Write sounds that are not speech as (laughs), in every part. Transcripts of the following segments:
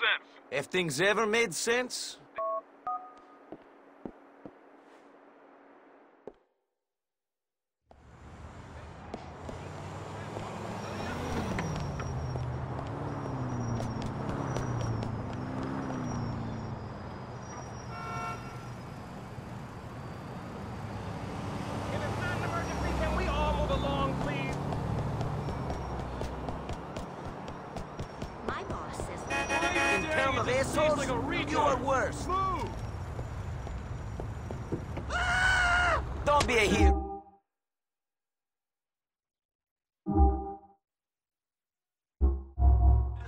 sense. If things ever made sense,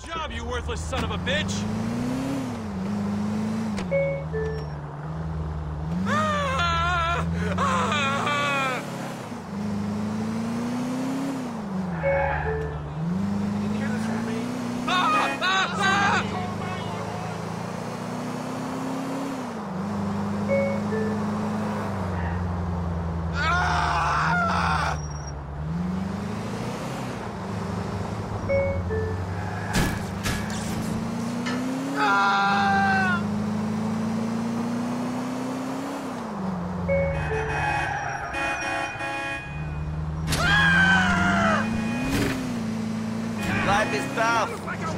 Job, you worthless son of a bitch! Life is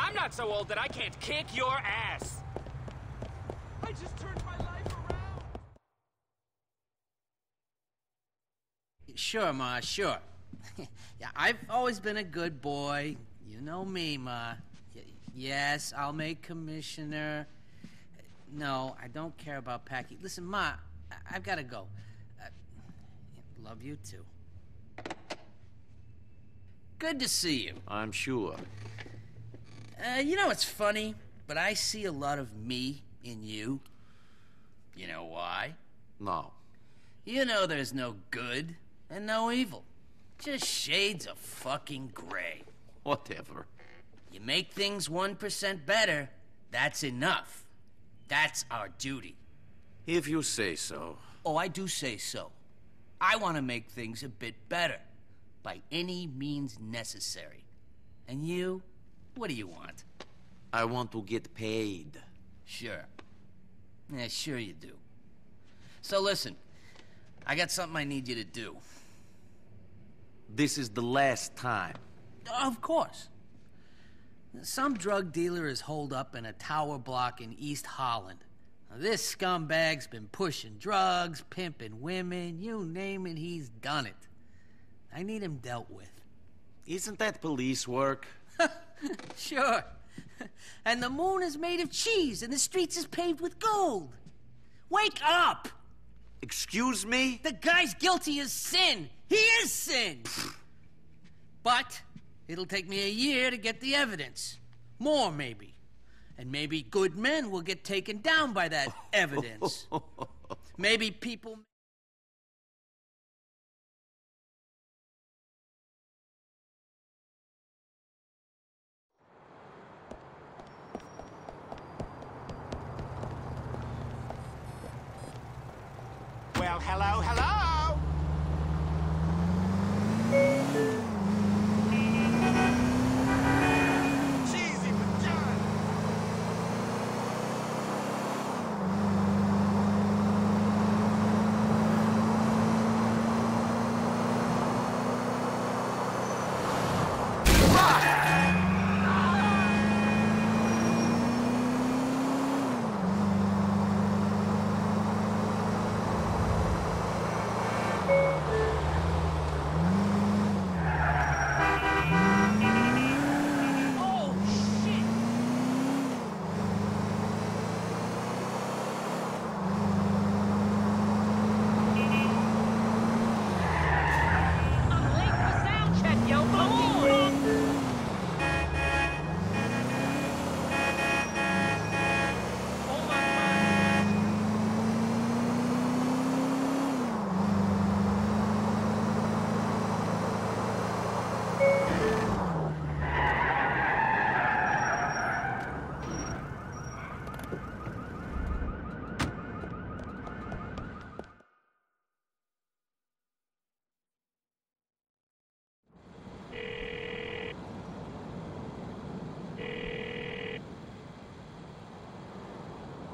I'm not so old that I can't kick your ass. I just turned my life around. Sure, Ma, sure. (laughs) yeah, I've always been a good boy. You know me, Ma. Y- yes, I'll make commissioner. No, I don't care about Packy. Listen, Ma, I- I've got to go. Uh, love you too. Good to see you. I'm sure. Uh, you know, it's funny, but I see a lot of me in you. You know why? No. You know there's no good and no evil. Just shades of fucking gray. Whatever. You make things 1% better, that's enough. That's our duty. If you say so. Oh, I do say so. I want to make things a bit better, by any means necessary. And you? What do you want? I want to get paid. Sure. Yeah, sure you do. So listen, I got something I need you to do. This is the last time. Of course. Some drug dealer is holed up in a tower block in East Holland. Now, this scumbag's been pushing drugs, pimping women, you name it, he's done it. I need him dealt with. Isn't that police work? (laughs) Sure. and the moon is made of cheese and the streets is paved with gold. Wake up! Excuse me? The guy's guilty as sin. He is sin. but it'll take me a year to get the evidence. More, maybe. And maybe good men will get taken down by that evidence. (laughs) maybe people. Hello, hello!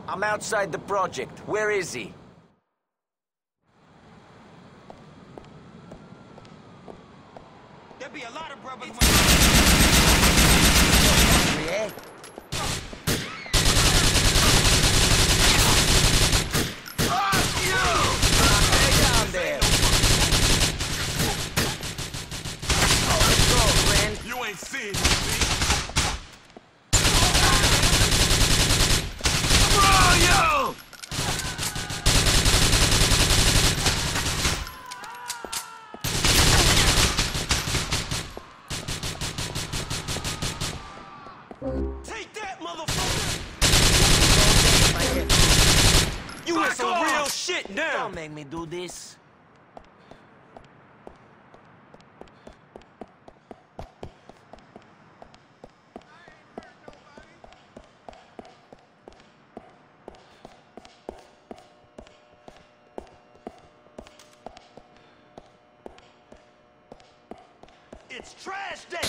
I'm outside the project. Where is he? There be a lot of brothers Yeah? Stay down there. Let's go, friend. You ain't seen me. Bro, yo! Take that, motherfucker! You Back some off! real shit now! Don't make me do this. It's trash day!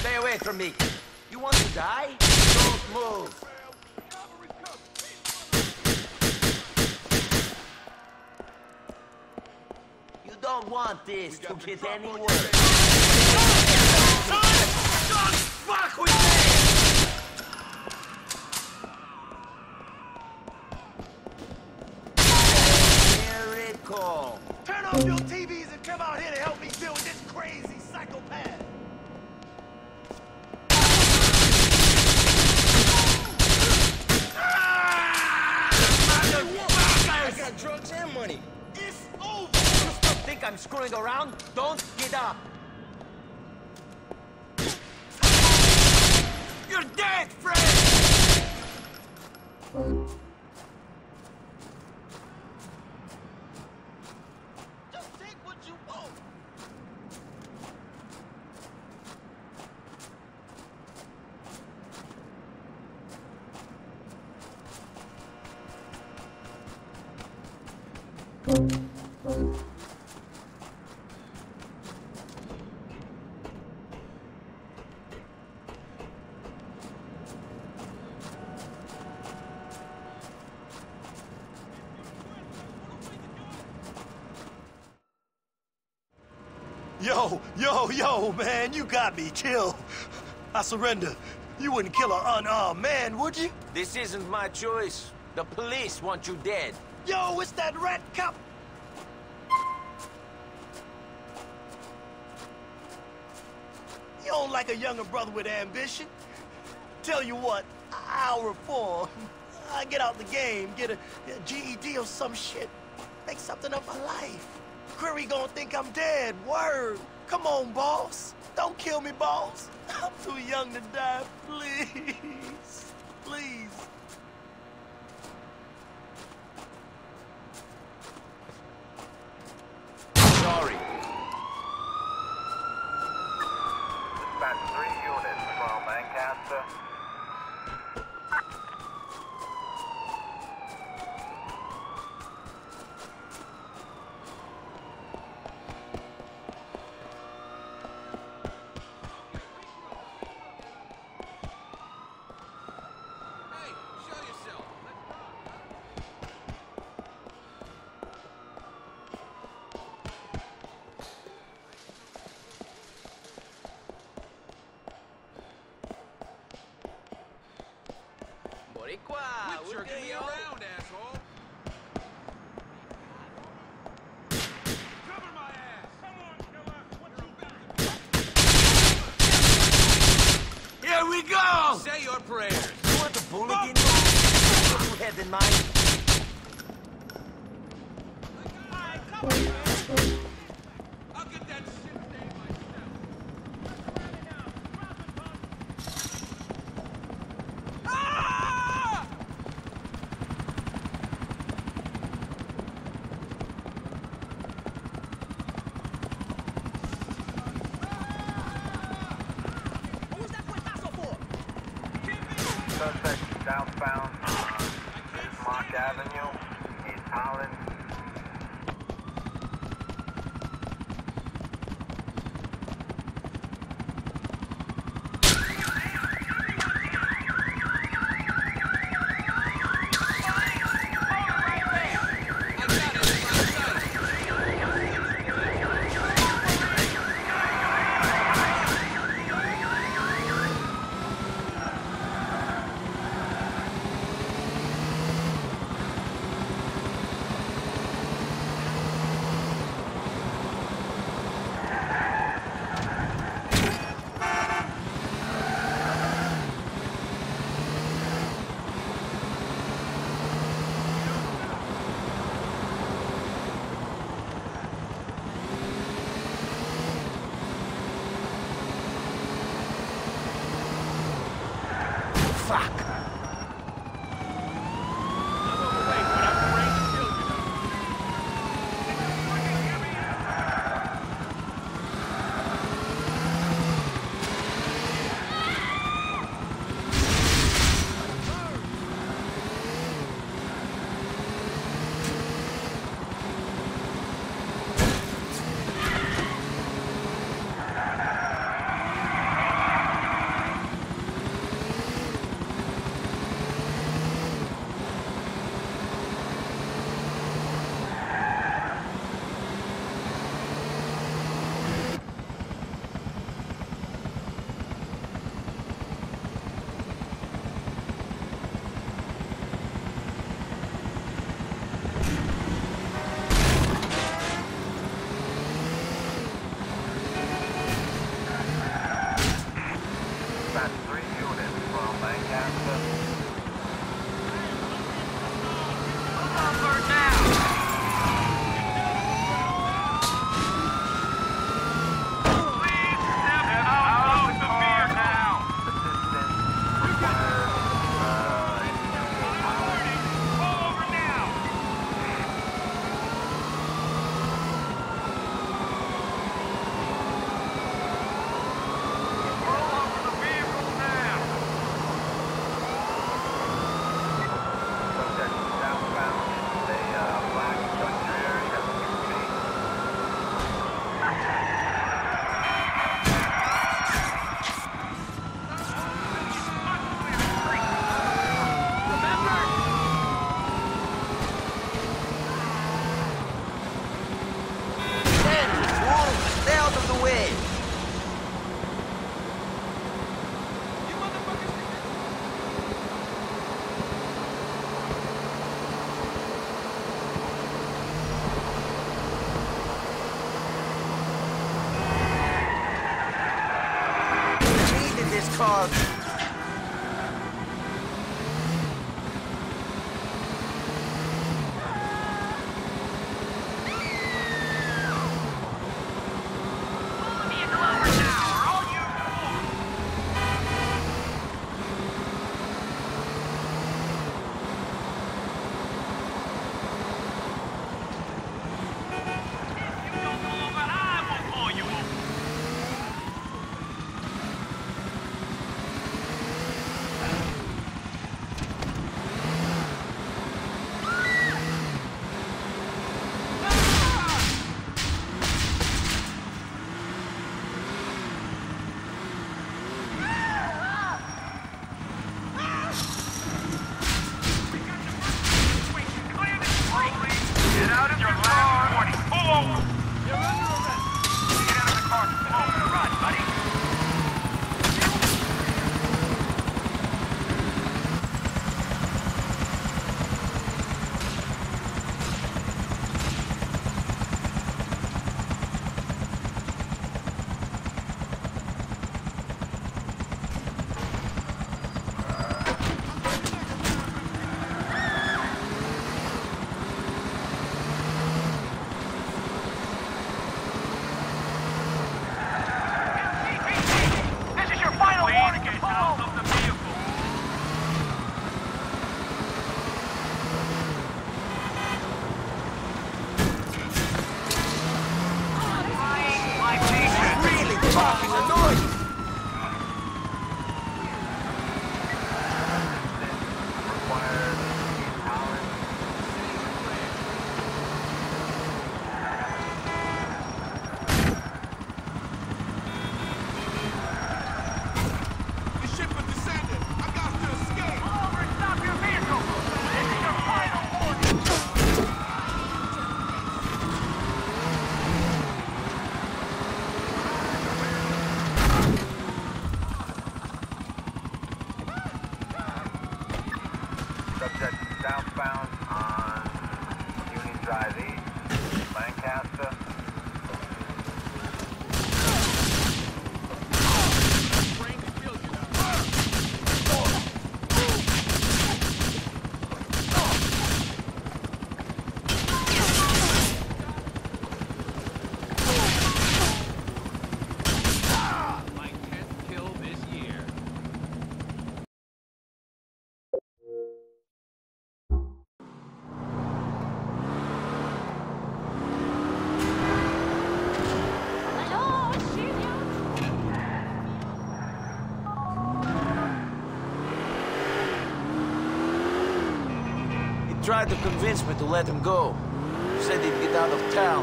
Stay away from me. You want to die? Don't move. You don't want this to get any worse. Don't fuck with me! Miracle. Turn off your TVs I'm screwing around? Don't get up. You're dead, friend! What you yo, man, you got me. Chill. I surrender. You wouldn't kill an unarmed man, would you? This isn't my choice. The police want you dead. Yo, it's that rat cop. You don't like a younger brother with ambition. Tell you what, I'll reform. I get out the game, get a, a GED or some shit. Make something of my life. Query gonna think I'm dead. Word. Come on, boss. Don't kill me, boss. (laughs) I'm too young to die. Please. Please. Sorry. Dispatch three units from Lancaster. Hey, show yourself. Boricua, Quit we're jerking good, me yo. around, asshole. Cover my ass. Come on, killer. What you got? Here go! Say your prayers. You want the bullet in you? What you had in mind? I'll get that shit stain myself. Ah! Suspect southbound on Bismarck Avenue, East Holland. Fuck. Tried to convince me to let him go. Said he'd get out of town.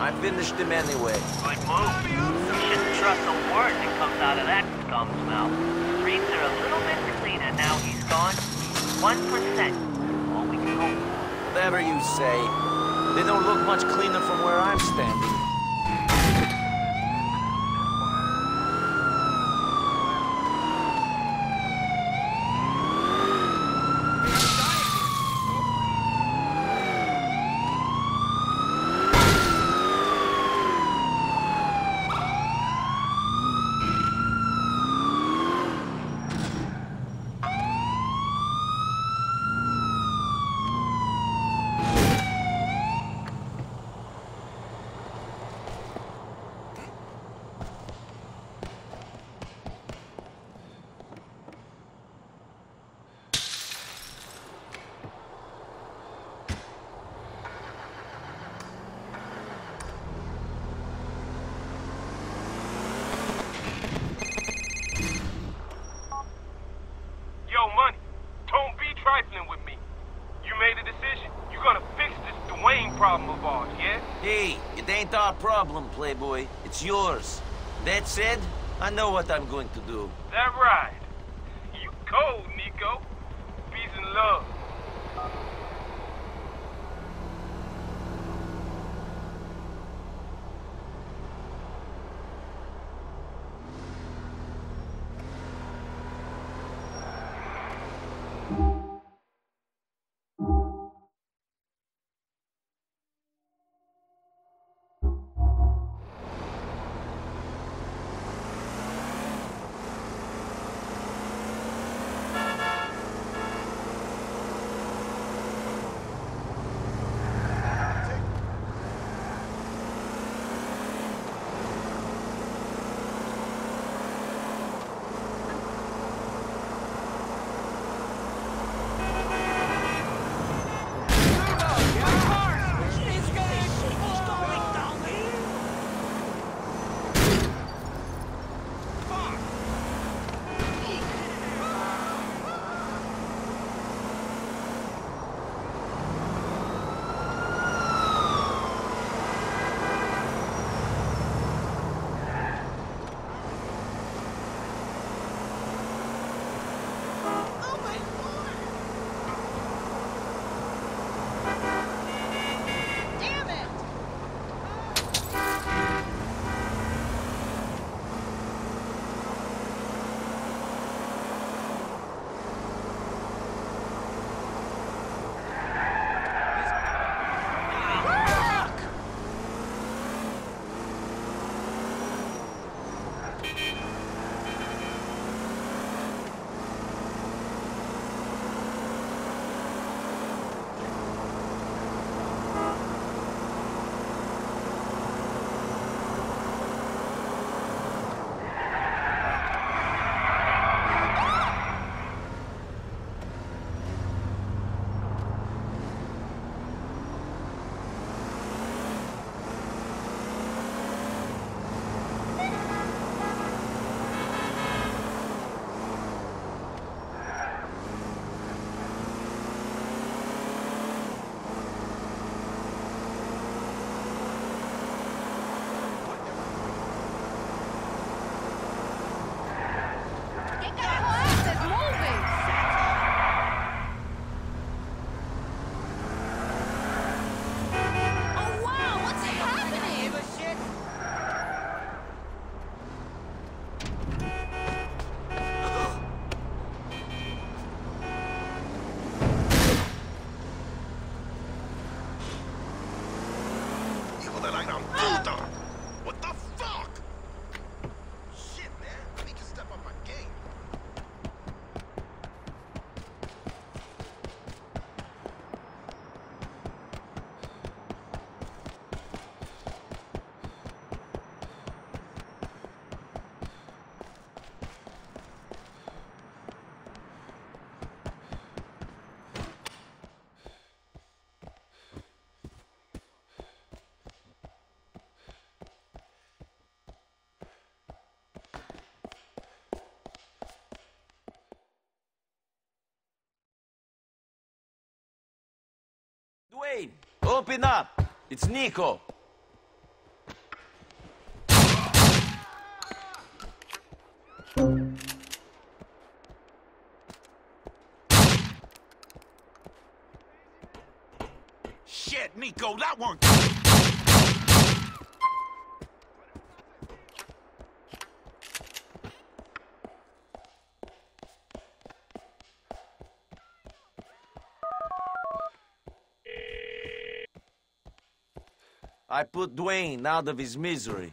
I finished him anyway. Good move. You shouldn't trust a word that comes out of that scum's mouth. Streets are a little bit cleaner now he's gone. One percent. All we can hope for. Whatever you say. They don't look much cleaner from where I'm standing. Yo, Money, don't be trifling with me. You made a decision. You're gonna fix this Dwayne problem of ours, yeah? Hey, it ain't our problem, Playboy. It's yours. That said, I know what I'm going to do. That right. Open up. It's Nico. Shit, Nico, that weren't I put Dwayne out of his misery.